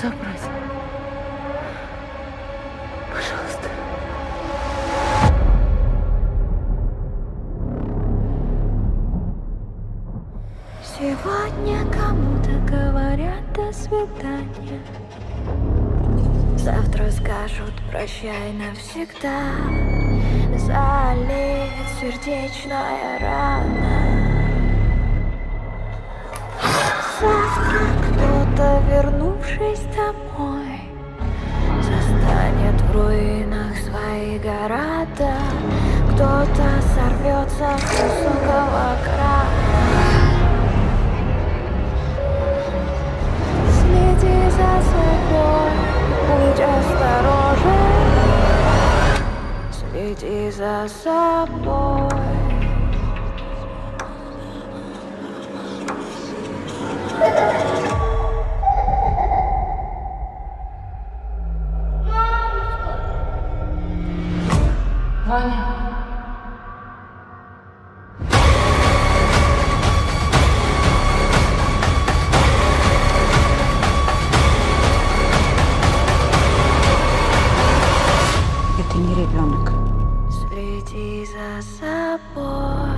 Забрать. Пожалуйста. Сегодня кому-то говорят до свидания Завтра скажут прощай навсегда Залит сердечная рана вернувшись домой Застанет в руинах свои города. Кто-то сорвется с высокого крана Следи за собой, будь осторожен. Следи за собой Ваня. Это не ребенок. Следи за собой.